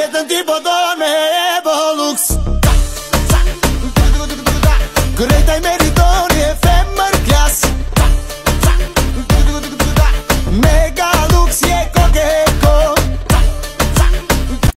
jetën ti po do me e bo lux Kërrejtaj meritonje